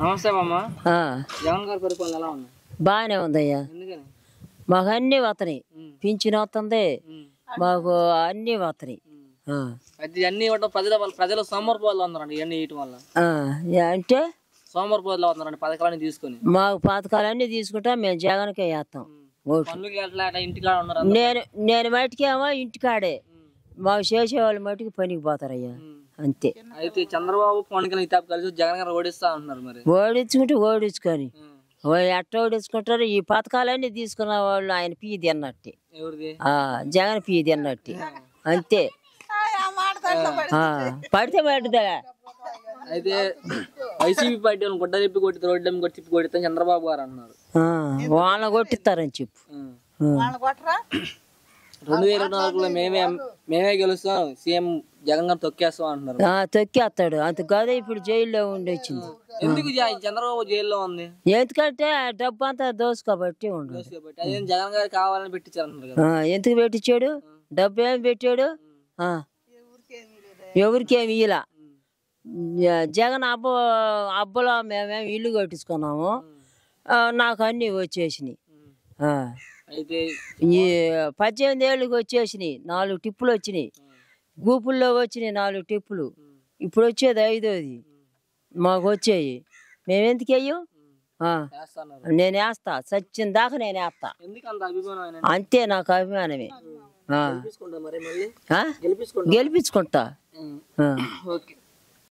నమస్తే మామ. ఆ, జగన్ గారి పరిపాలన ఎలా ఉంది? బాగానే ఉందయ్యా. మాకు అన్నీ వస్తున్నాయి. పింఛన్ వస్తుంది. మాకు అన్నీ వస్తున్నాయి అన్ని ఇవ్వడం ప్రజల ప్రజలు ఉన్నారండి ఇవన్నీ ఇవ్వటం వల్ల. అంటే? సోమవారపోలు అవుతున్నారండి పథకాలని తీసుకొని. మాకు పథకాలన్నీ తీసుకుంటాం మేము జగన్కే వేస్తాం. నేను నేను మటుకేమో ఇంటికాడే. మాకు చేసేవాళ్ళు మటుకు పనికి పోతారయ్యా. అంతే. అయితే చంద్రబాబు పవన్ కళ్యాణ్ కలిసి జగన్ గారు ఓడిస్తా అంటున్నారు మరి. ఓడించుకుంటే ఓడించుకొని. ఎట్ట ఓడించుకుంటారు ఈ పథకాలన్నీ తీసుకున్న వాళ్ళు ఆయన పీ తిన్నట్టే. ఎవరిది? ఆ, జగన్ పీ తిన్నట్టే. అంతే. ఆ, పడితే పడుతుందా అయితే వైసీపీ పార్టీ వాళ్ళని గుడ్డ తిప్పి కొట్టి రోడ్డు కొట్టి తిప్పి కొడితే చంద్రబాబు గారు అన్నారు. వాళ్ళ కొట్టిస్తారని చెప్పు. రెండు వేల ఇరవై నాలుగులో మేమే మేమే గెలుస్తాం. సీఎం జగన్ గారు తొక్కేస్తాం అంటున్నారు. తొక్కేస్తాడు అంత గదే ఇప్పుడు జైల్లో ఉండి వచ్చింది ఎందుకు చంద్రబాబు జైల్లో ఉంది? ఎందుకంటే డబ్బు అంతా దోసుకోబట్టి ఉండదు కాబట్టి అదేం జగన్ గారు కావాలని పెట్టించారు కదా. ఎందుకు పెట్టించాడు? డబ్బు ఏం పెట్టాడు. ఎవరికేమి ఇలా జగన్ అబ్బ అబ్బలో మేమేం ఇల్లు కట్టించుకున్నాము. నాకు అన్నీ వచ్చేసినాయి. అయితే ఈ పద్దెనిమిది ఏళ్ళకి వచ్చేసినాయి నాలుగు టిప్పులు వచ్చినాయి. గూపుల్లో వచ్చినాయి నాలుగు టిప్పులు. ఇప్పుడు వచ్చేది ఐదోది. మాకు వచ్చాయి. మేమెందుకు వెయ్యం ఆ, చేస్తున్నారు నేను వేస్తా. సచ్చిన దాకా నేను వేస్తా. ఎందుకు అంత నాకు అభిమానమే. గెలిపించుకుంటా